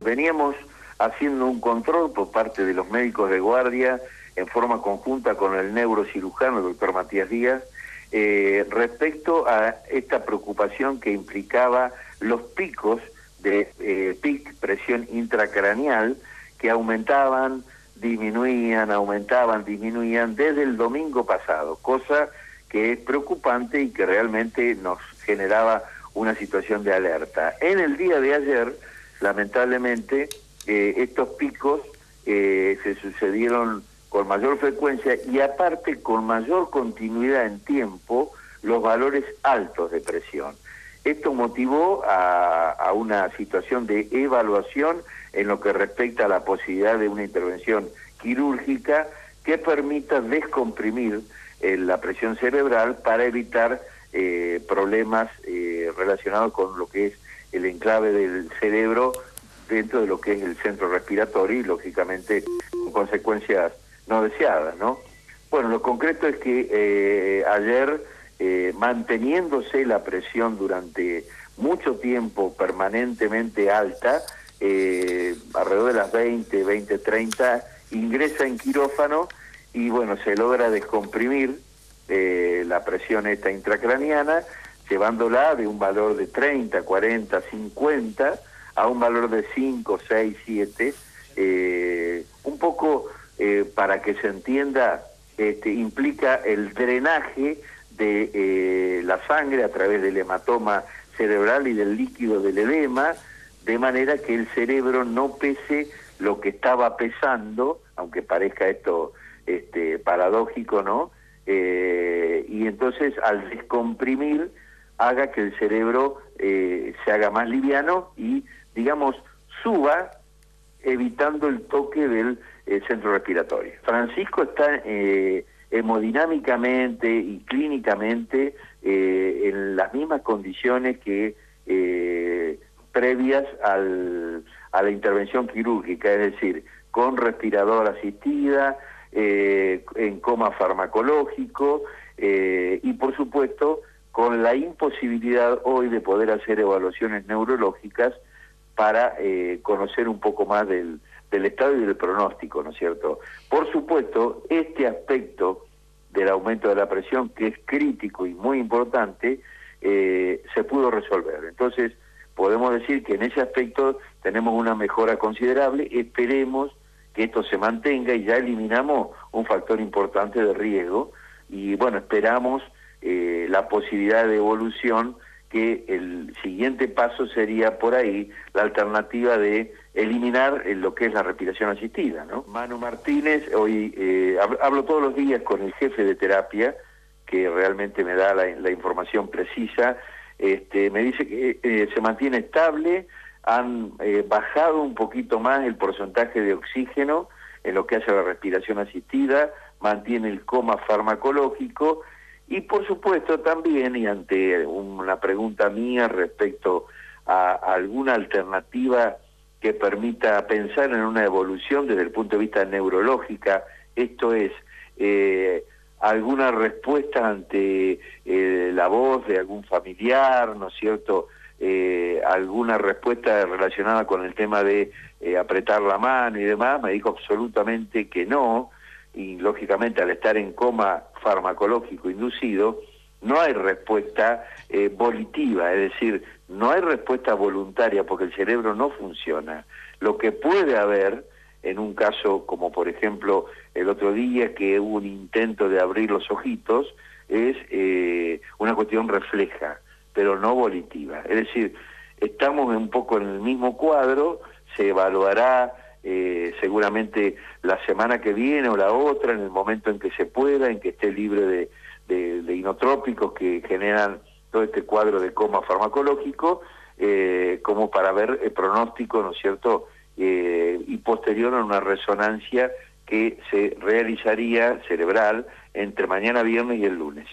Veníamos haciendo un control por parte de los médicos de guardia en forma conjunta con el neurocirujano, el doctor Matías Díaz, eh, respecto a esta preocupación que implicaba los picos de eh, PIC, presión intracraneal, que aumentaban, disminuían, aumentaban, disminuían desde el domingo pasado, cosa que es preocupante y que realmente nos generaba una situación de alerta. En el día de ayer, lamentablemente, eh, estos picos eh, se sucedieron con mayor frecuencia y aparte con mayor continuidad en tiempo los valores altos de presión. Esto motivó a, una situación de evaluación en lo que respecta a la posibilidad de una intervención quirúrgica que permita descomprimir eh, la presión cerebral para evitar eh, problemas eh, relacionados con lo que es el enclave del cerebro dentro de lo que es el centro respiratorio y lógicamente con consecuencias no deseadas, ¿no? Bueno, lo concreto es que eh, ayer, eh, manteniéndose la presión durante mucho tiempo permanentemente alta, eh, alrededor de las 20, 20, 30, ingresa en quirófano y bueno, se logra descomprimir eh, la presión esta intracraniana, llevándola de un valor de 30, 40, 50 a un valor de 5, 6, 7, eh, un poco eh, para que se entienda, este, implica el drenaje de eh, la sangre a través del hematoma cerebral y del líquido del edema, de manera que el cerebro no pese lo que estaba pesando, aunque parezca esto este, paradójico, ¿no? Eh, y entonces al descomprimir haga que el cerebro eh, se haga más liviano y, digamos, suba evitando el toque del eh, centro respiratorio. Francisco está eh, hemodinámicamente y clínicamente eh, en las mismas condiciones que previas al, a la intervención quirúrgica, es decir, con respirador asistida, en coma farmacológico y por supuesto con la imposibilidad hoy de poder hacer evaluaciones neurológicas para eh, conocer un poco más del, del estado y del pronóstico, ¿no es cierto? Por supuesto, este aspecto del aumento de la presión, que es crítico y muy importante, eh, se pudo resolver. Entonces, podemos decir que en ese aspecto tenemos una mejora considerable, esperemos que esto se mantenga y ya eliminamos un factor importante de riesgo y bueno, esperamos eh, la posibilidad de evolución que el siguiente paso sería por ahí la alternativa de eliminar eh, lo que es la respiración asistida, ¿no? Manu Martínez, hoy eh, hablo todos los días con el jefe de terapia, que realmente me da la, información precisa, este, me dice que eh, se mantiene estable, han bajado un poquito más el porcentaje de oxígeno en lo que hace a la respiración asistida, mantiene el coma farmacológico y por supuesto también, y ante una pregunta mía respecto a, alguna alternativa que permita pensar en una evolución desde el punto de vista neurológica, esto es, eh, alguna respuesta ante eh, la voz de algún familiar, ¿no es cierto?, eh, alguna respuesta relacionada con el tema de apretar la mano y demás, me dijo absolutamente que no, y lógicamente al estar en coma farmacológico inducido, no hay respuesta eh, volitiva, es decir, no hay respuesta voluntaria porque el cerebro no funciona. Lo que puede haber, en un caso como por ejemplo el otro día que hubo un intento de abrir los ojitos, es eh, una cuestión refleja pero no volitiva. Es decir, estamos un poco en el mismo cuadro, se evaluará eh, seguramente la semana que viene o la otra, en el momento en que se pueda, en que esté libre de, de, inotrópicos que generan todo este cuadro de coma farmacológico, eh, como para ver el pronóstico, ¿no es cierto?, eh, y posterior a una resonancia que se realizaría cerebral entre mañana viernes y el lunes.